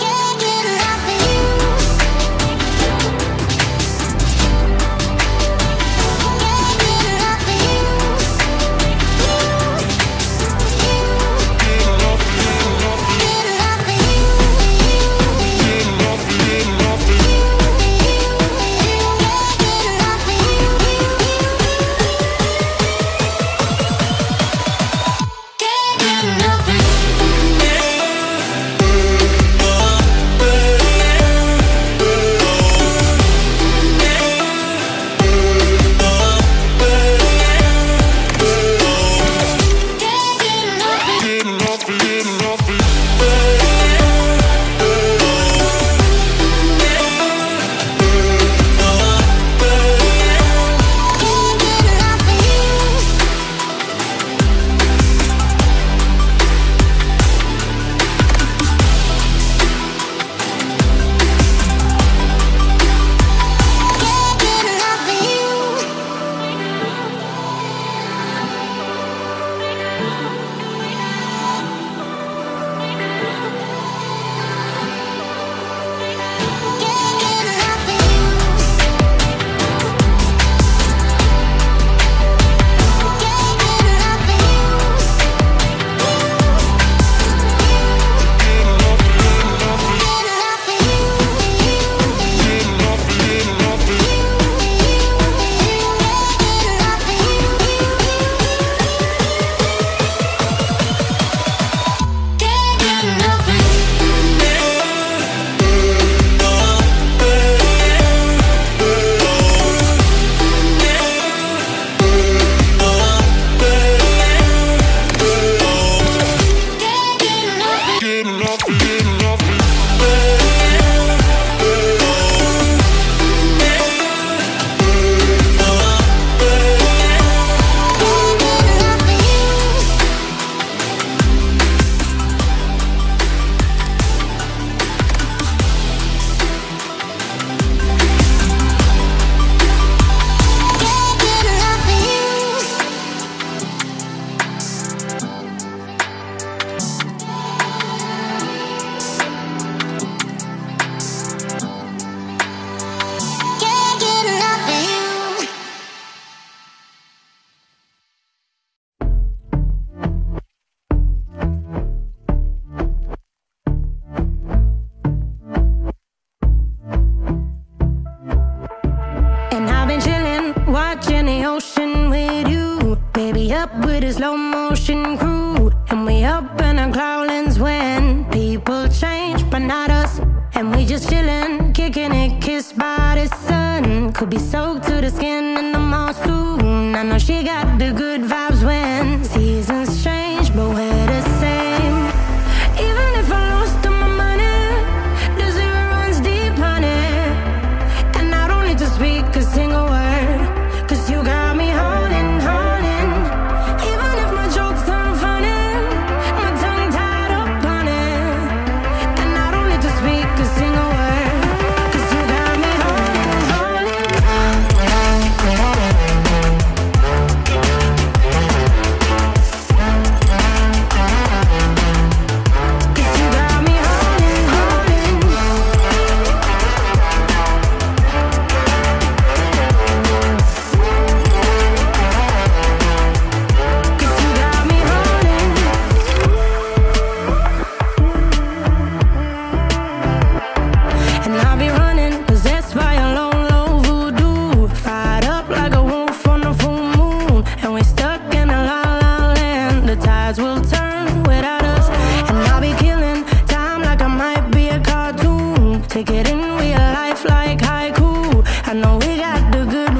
给 Up with a slow motion crew, and we up in our growlings when people change, but not us. And we just chillin', kicking it, kissed by the sun. Could be soaked to the skin in the mall soon. I know she got the good vibes when. life like haiku. I know we got the good